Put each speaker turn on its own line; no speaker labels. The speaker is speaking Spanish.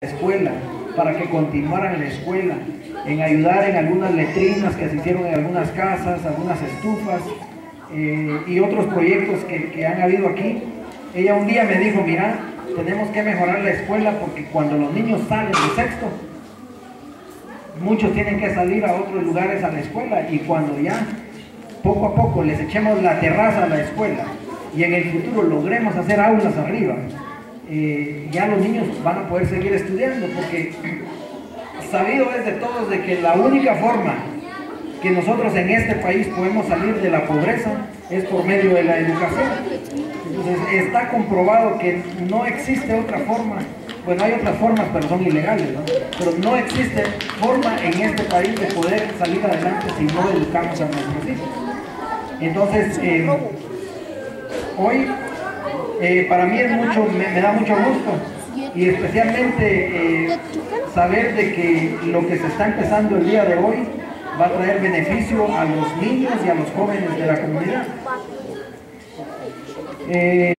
escuela, para que continuaran en la escuela, en ayudar en algunas letrinas que se hicieron en algunas casas, algunas estufas eh, y otros proyectos que, que han habido aquí. Ella un día me dijo, mira, tenemos que mejorar la escuela porque cuando los niños salen de sexto, muchos tienen que salir a otros lugares a la escuela y cuando ya poco a poco les echemos la terraza a la escuela y en el futuro logremos hacer aulas arriba, eh, ya los niños van a poder seguir estudiando, porque sabido es de todos de que la única forma que nosotros en este país podemos salir de la pobreza es por medio de la educación. Entonces está comprobado que no existe otra forma, bueno hay otras formas pero son ilegales, pero no existe forma en este país de poder salir adelante si no educamos a nuestros hijos. Entonces, eh, hoy eh, para mí es mucho, me, da mucho gusto y especialmente eh, saber de que lo que se está empezando el día de hoy va a traer beneficio a los niños y a los jóvenes de la comunidad.